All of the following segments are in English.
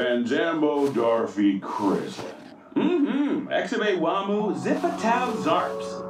Fanjambo Darfy Chris. Mm-hmm. Exabay Wamu Zipatau Zarps.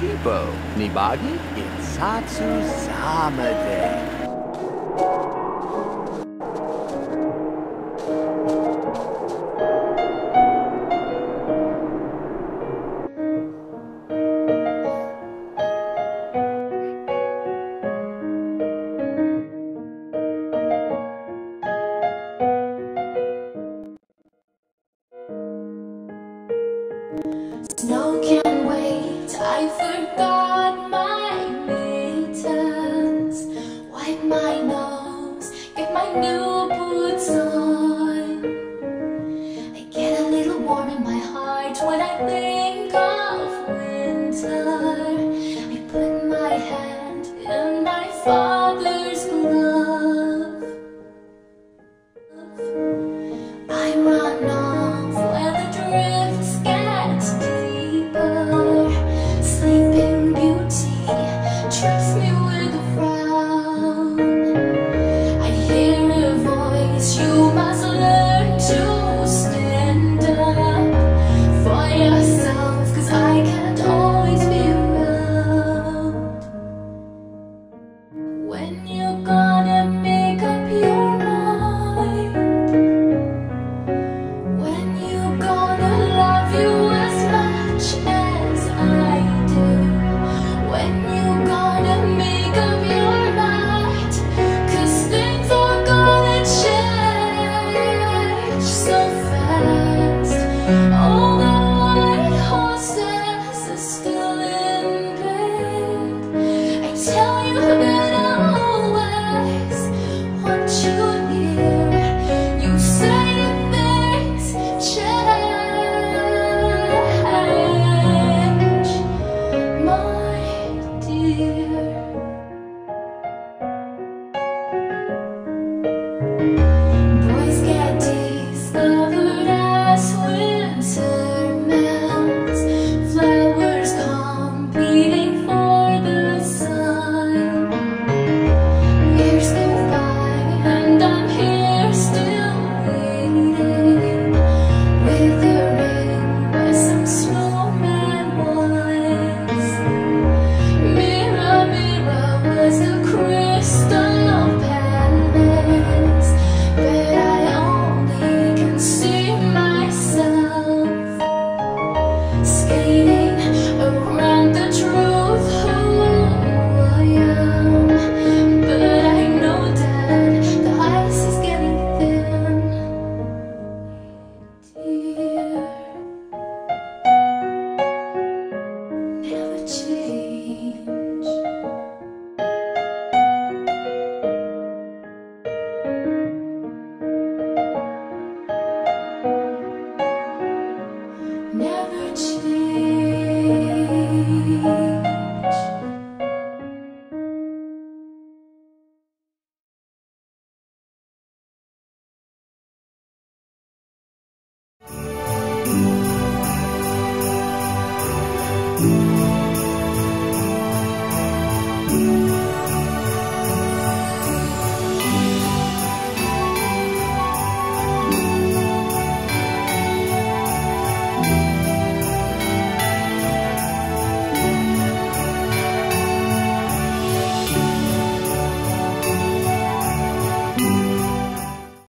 Shibo, Nibagi, Insatsu Day. new